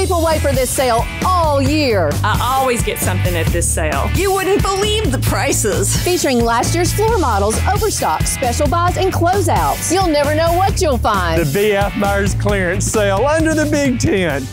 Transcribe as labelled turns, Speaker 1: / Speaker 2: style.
Speaker 1: People wait for this sale all year.
Speaker 2: I always get something at this sale.
Speaker 3: You wouldn't believe the prices.
Speaker 1: Featuring last year's floor models, overstock, special buys, and closeouts. You'll never know what you'll find.
Speaker 4: The BF Myers clearance sale under the Big Tent.